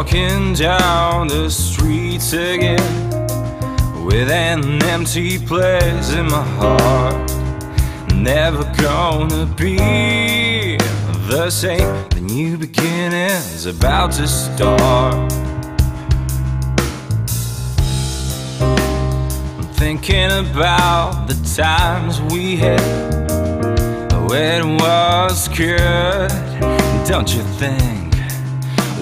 walking down the streets again with an empty place in my heart. Never gonna be the same. The new beginning's about to start. I'm thinking about the times we had. When it was good, don't you think?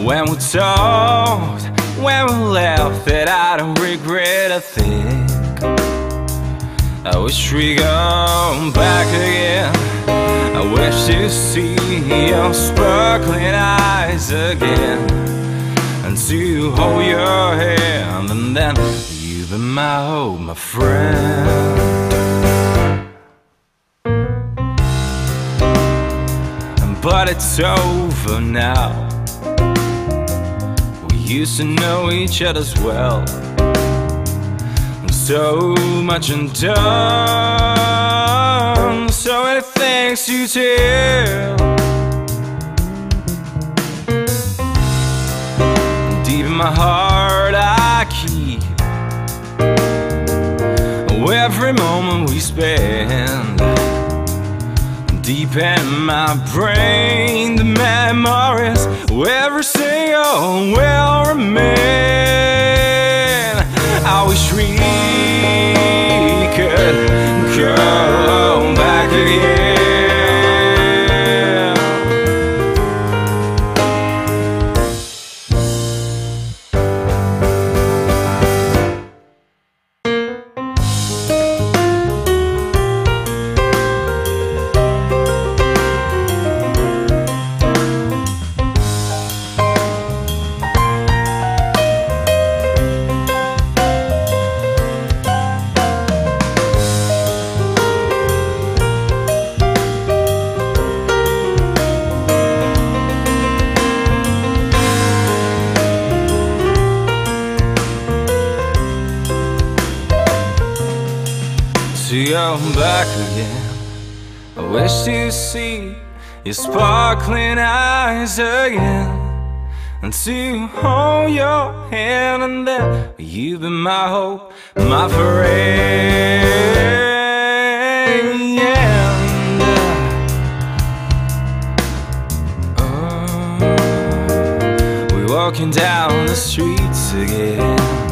When we talked, when we left, that I don't regret a thing. I wish we go back again. I wish to see your sparkling eyes again, and to hold your hand, and then you've been my hope, my friend. But it's over now. Used to know each other's well so much undone, so many things to tell. Deep in my heart, I keep every moment we spend. Deep in my brain, the memories, every single will remain. I wish we to go back again. I wish to see your sparkling eyes again. And to hold your hand, and then you've been my hope, my friend. Oh, we're walking down the streets again.